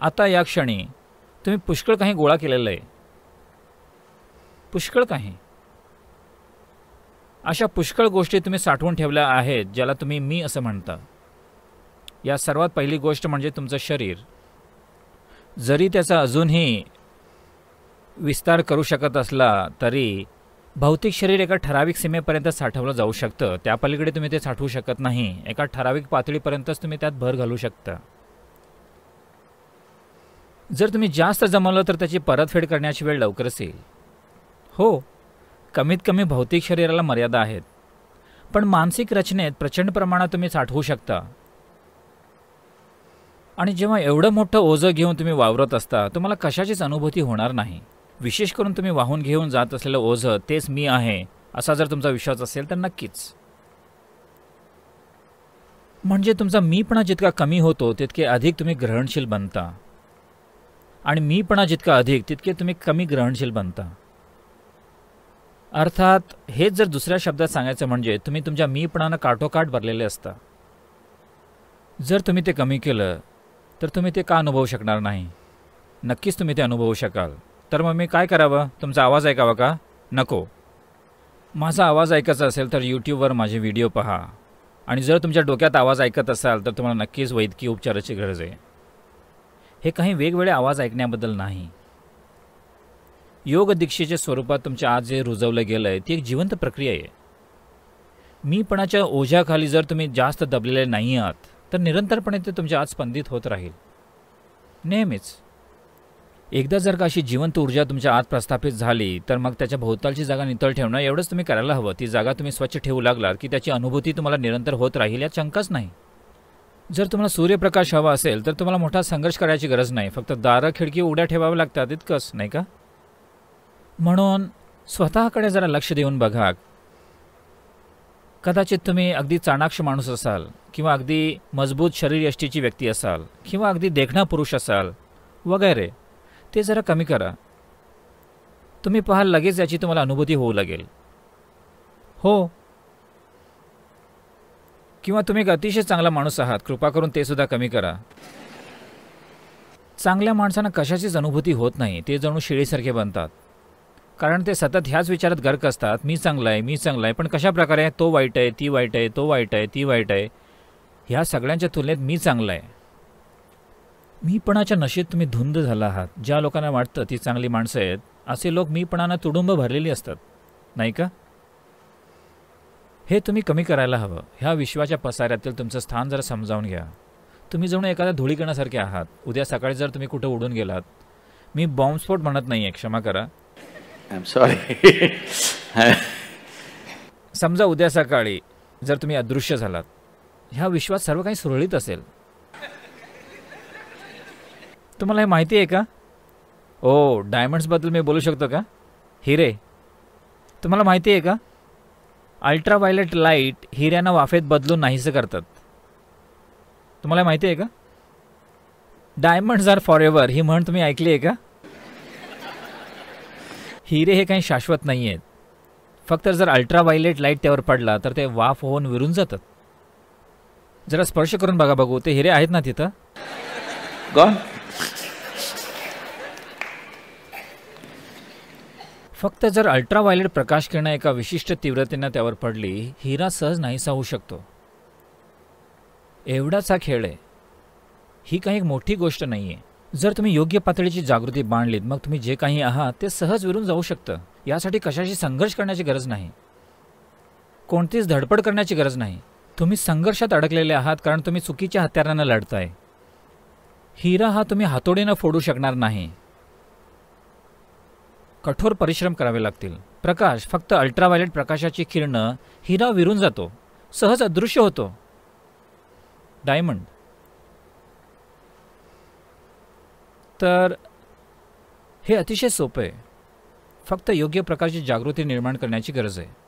आता या क्षणी तुम्ही पुष्कळ काही गोळा केलेलं आहे. पुष्कळ काही. अशा पुष्कळ गोष्टी तुम्ही साठवून ठेवल्या आहेत ज्याला तुम्ही मी असं म्हणता. या सर्वात पहिली गोष्ट म्हणजे तुमचं शरीर. जरी त्याचा अजूनही विस्तार करू शकत असला तरी भौतिक शरीर एका ठराविक सीमेपर्यंत साठवलं जाऊ शकतं. त्या पलीकडे तुम्ही ते साठवू शकत नाही. एका ठराविक पातळीपर्यंतच तुम्ही त्यात भर घालू शकता. जर तुम्ही जास्त जमवलं तर त्याची परतफेड करण्याची वेळ लवकरच येईल हो कमीत कमी भौतिक शरीराला मर्यादा आहेत. पण मानसिक रचनेत प्रचंड प्रमाणात तुम्ही साठवू शकता. आणि जेव्हा एवढं मोठं ओझं घेऊन तुम्ही वावरत असता तुम्हाला कशाचीच अनुभूती होणार नाही. विशेष करून तुम्ही वाहून घेऊन जात असलेलं ओझं तेच मी आहे असा जर तुमचा विश्वास असेल तर नक्कीच. म्हणजे तुमचा मीपणा जितका कमी होतो तितके अधिक तुम्ही ग्रहणशील बनता. आणि मीपणा जितका अधिक तितके तुम्ही कमी ग्रहणशील बनता. अर्थात हेच जर दुसऱ्या शब्दात सांगायचं म्हणजे तुम्ही तुमच्या मीपणानं काठोकाठ भरलेले असता. जर तुम्ही ते कमी केलं तर तुम्ही ते का अनुभवू शकणार नाही? नक्कीच तुम्ही ते अनुभवू शकाल. तर मग मी काय करावं? तुमचा आवाज ऐकावा का? नको. माझा आवाज ऐकायचा असेल तर यूट्यूबवर माझे व्हिडिओ पहा. आणि जर तुमच्या डोक्यात आवाज ऐकत असाल तर तुम्हाला नक्कीच वैद्यकीय उपचाराची गरज आहे. हे काही वेगवेगळे आवाज ऐकण्याबद्दल नाही. योग दीक्षेच्या स्वरूपात तुमच्या आज जे रुजवलं गेलं आहे ती एक जिवंत प्रक्रिया आहे. मीपणाच्या ओझ्याखाली जर तुम्ही जास्त दबलेले नाही आहात तर निरंतरपणे ते तुमच्या आज स्पंदित होत राहील. नेहमीच. एकदा जर का अशी जिवंत ऊर्जा तुमच्या आत प्रस्थापित झाली तर मग त्याच्या भोवतालची जागा नितळ ठेवणं एवढंच तुम्ही करायला हवं. ती जागा तुम्ही स्वच्छ ठेवू लागलात की त्याची अनुभूती तुम्हाला निरंतर होत राहील यात शंकाच नाही. जर तुम्हाला सूर्यप्रकाश हवा असेल तर तुम्हाला मोठा संघर्ष करायची गरज नाही. फक्त दारं खिडकी उड्या ठेवाव्या लागतात इतकंच नाही का? म्हणून स्वतःकडे जरा लक्ष देऊन बघा. कदाचित तुम्ही अगदी चाणाक्ष माणूस असाल किंवा अगदी मजबूत शरीरयष्टीची व्यक्ती असाल किंवा अगदी देखणा पुरुष असाल वगैरे ते जरा कमी करा. तुम्ही पाहाल लगेच याची तुम्हाला अनुभूती होऊ लागेल. हो किंवा तुम्ही एक अतिशय चांगला माणूस आहात कृपा करून ते सुद्धा कमी करा. चांगल्या माणसांना कशाचीच अनुभूती होत नाही ते जणू शिळीसारखे बनतात. कारण ते सतत ह्याच विचारात गर्क असतात मी चांगला आहे मी चांगला आहे पण कशा प्रकारे तो वाईट आहे ती वाईट आहे तो वाईट आहे ती वाईट आहे. ह्या सगळ्यांच्या तुलनेत मी चांगला आहे. मीपणाच्या नशेत तुम्ही धुंद झाला आहात. ज्या लोकांना वाटतं ती चांगली माणसं आहेत असे लोक मीपणानं तुडुंब भरलेली असतात. नाही का? हे तुम्ही कमी करायला हवं. ह्या विश्वाच्या पसाऱ्यातील तुमचं स्थान जरा समजावून घ्या. तुम्ही जणू एखाद्या धुळीकणासारखे आहात. उद्या सकाळी जर तुम्ही कुठं उडून गेलात मी बॉम्बस्फोट म्हणत नाही आहे क्षमा करा. I'm sorry. समजा उद्या सकाळी जर तुम्ही अदृश्य झालात. ह्या विश्वात सर्व काही सुरळीत असेल. तुम्हाला हे माहिती आहे का? ओ डायमंड्सबद्दल मी बोलू शकतो का? हिरे तुम्हाला माहिती आहे का? अल्ट्राव्हायलेट लाइट हिऱ्यांना वाफेत बदलून नाहीसं करतात. तुम्हाला माहिती आहे का? डायमंड्स आर फॉर एव्हर ही म्हण तुम्ही ऐकली आहे का? हिरे हे काही शाश्वत नाही आहेत फक्त जर अल्ट्राव्हायलेट लाइट त्यावर पडला तर ते वाफ होऊन विरून जातात. जरा स्पर्श करून बघा बघू ते हिरे आहेत ना तिथं? फक्त जर अल्ट्राव्हायलेट प्रकाश किरणं एका विशिष्ट तीव्रतेनं त्यावर पडली हिरा सहज नाहीसा होऊ शकतो. एवढाच हा खेळ आहे. ही काही एक मोठी गोष्ट नाही आहे जर तुम्ही योग्य पातळीची जागृती बांधलीत मग तुम्ही जे काही आहात ते सहज विरून जाऊ शकतं. यासाठी कशाशी संघर्ष करण्याची गरज नाही. कोणतीच धडपड करण्याची गरज नाही. तुम्ही संघर्षात अडकलेले आहात कारण तुम्ही चुकीच्या हत्यारांना लढताय. हिरा हा तुम्ही हातोडीनं फोडू शकणार नाही. कठोर परिश्रम करावे लागतील. प्रकाश फक्त अल्ट्राव्हायलेट प्रकाशाची किरणं हिरा विरून जातो. सहज अदृश्य होतो. डायमंड. तर हे अतिशय सोपं. आहे फक्त योग्य प्रकारची जागृती निर्माण करण्याची गरज आहे.